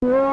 Every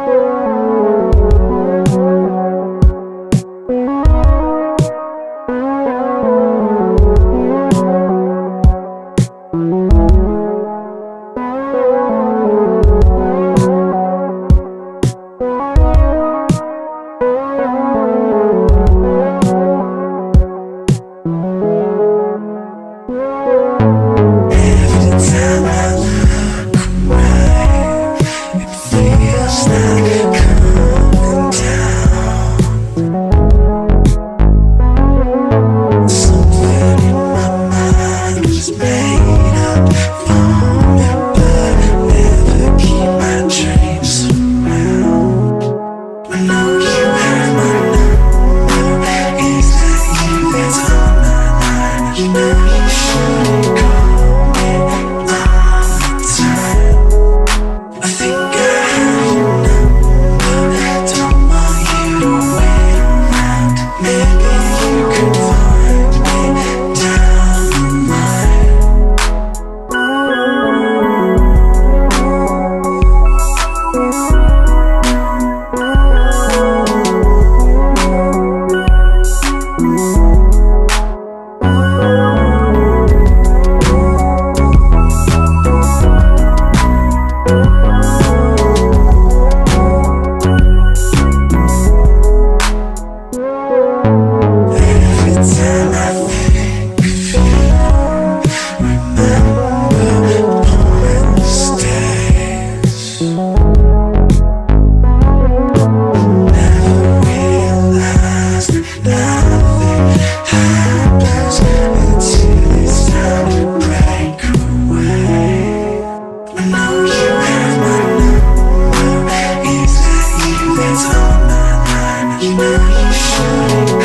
You you.